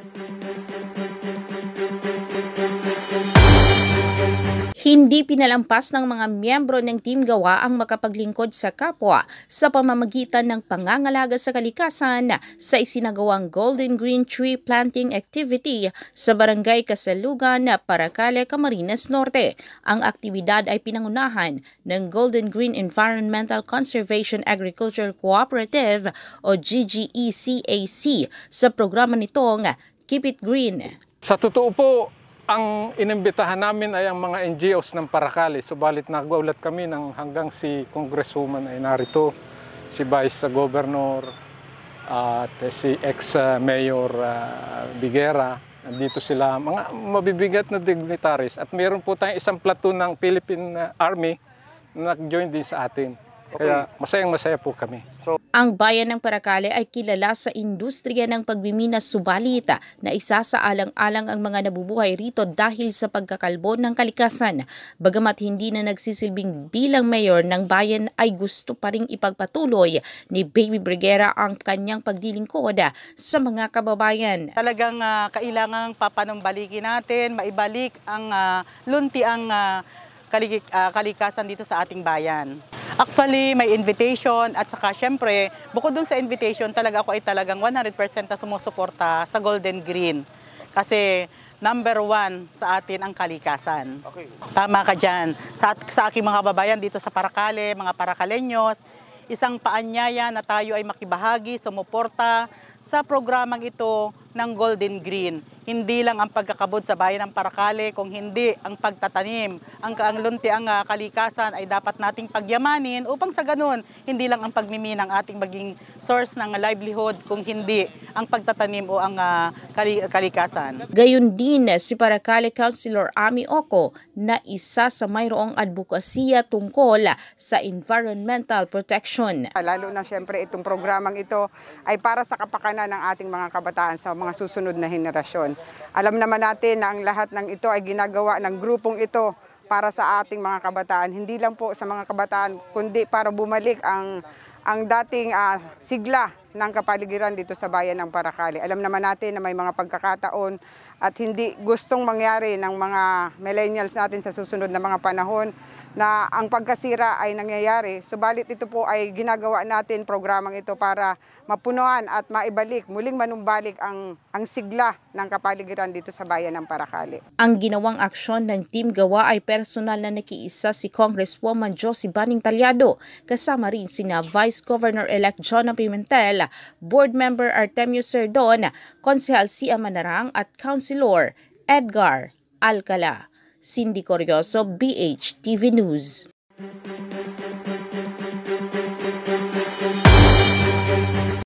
thank you Hindi pinalampas ng mga miyembro ng Team Gawa ang makapaglingkod sa kapwa sa pamamagitan ng pangangalaga sa kalikasan sa isinagawang Golden Green Tree Planting Activity sa Barangay Kasalugan, Paracale, Camarines Norte. Ang aktibidad ay pinangunahan ng Golden Green Environmental Conservation Agriculture Cooperative o GGECAC sa programa nitong Keep It Green. Sa totoo po, ang inimbitahan namin ay ang mga NGOs ng Paracali. Subalit nagwaulat kami ng hanggang si Congresswoman ay narito, si Vice Governor at si ex-mayor uh, Bigera. Nandito sila, mga mabibigat na dignitaries. At meron po tayong isang platoon ng Philippine Army na nag-join din sa atin. Kaya masayang masaya po kami. So, ang bayan ng Paracale ay kilala sa industriya ng pagmimina subalit na isa sa alang-alang ang mga nabubuhay rito dahil sa pagkakalbo ng kalikasan. Bagamat hindi na nagsisilbing bilang mayor ng bayan ay gusto pa ring ipagpatuloy ni Baby Brigera ang kanyang pagdilingkod sa mga kababayan. Talagang uh, kailangang papanumbalikin natin, maibalik ang uh, lunti ang uh, kalik- uh, kalikasan dito sa ating bayan. Actually, may invitation at saka syempre, bukod dun sa invitation, talaga ako ay talagang 100% na sumusuporta sa Golden Green. Kasi number one sa atin ang kalikasan. Okay. Tama ka dyan. Sa, sa aking mga babayan dito sa Paracale, mga Paracaleños, isang paanyaya na tayo ay makibahagi, sumuporta sa programang ito ng Golden Green hindi lang ang pagkakabod sa bayan ng Paracale, kung hindi ang pagtatanim. Ang kaanglunti ang uh, kalikasan ay dapat nating pagyamanin upang sa ganun, hindi lang ang pagmimi ng ating maging source ng livelihood, kung hindi ang pagtatanim o ang uh, kalikasan. Gayun din si Paracale Councilor Ami Oko na isa sa mayroong advokasya tungkol sa environmental protection. Lalo na siyempre itong programang ito ay para sa kapakanan ng ating mga kabataan sa mga susunod na henerasyon. Alam naman natin na ang lahat ng ito ay ginagawa ng grupong ito para sa ating mga kabataan. Hindi lang po sa mga kabataan, kundi para bumalik ang ang dating uh, sigla ng kapaligiran dito sa bayan ng Paracali. Alam naman natin na may mga pagkakataon at hindi gustong mangyari ng mga millennials natin sa susunod na mga panahon na ang pagkasira ay nangyayari. Subalit ito po ay ginagawa natin programang ito para mapunuan at maibalik, muling manumbalik ang, ang sigla ng kapaligiran dito sa bayan ng Paracali. Ang ginawang aksyon ng Team Gawa ay personal na nakiisa si Congresswoman Josie Baning Talyado, kasama rin sina Vice Governor-elect John Pimentel, Board Member Artemio Serdon, Konsehal Sia Manarang at Councilor Edgar Alcala. Cindy Corioso, BH TV News.